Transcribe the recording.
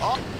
好。